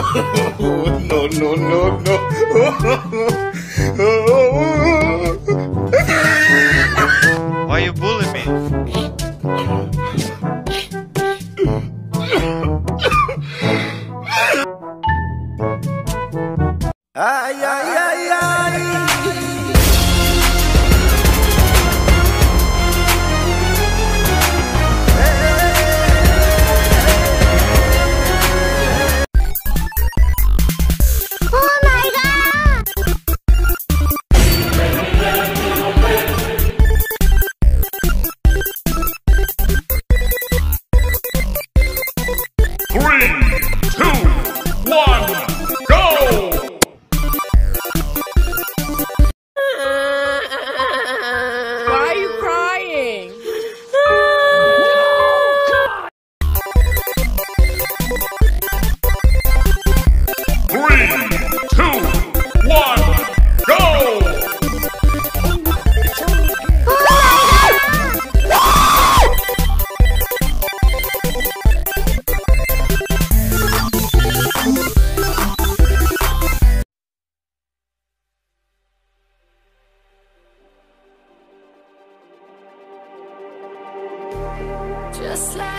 no, no, no, no. Why you bullying me?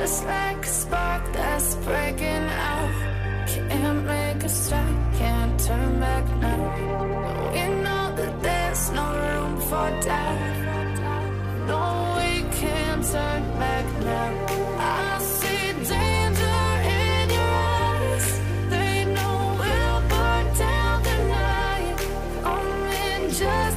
Just like a spark that's breaking out. Can't make a stop, can't turn back now. We know that there's no room for doubt. No, we can't turn back now. I see danger in your eyes. They know we'll burn down the night. Coming just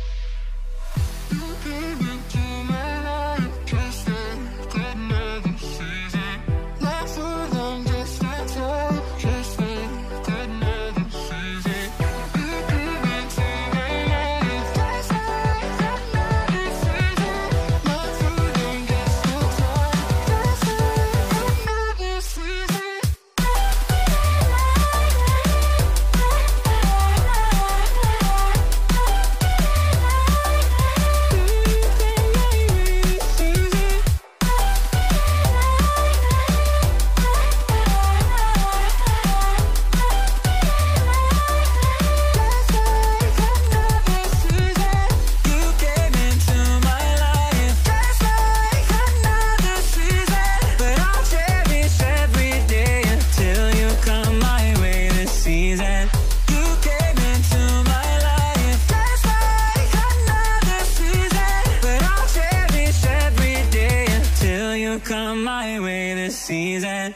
season.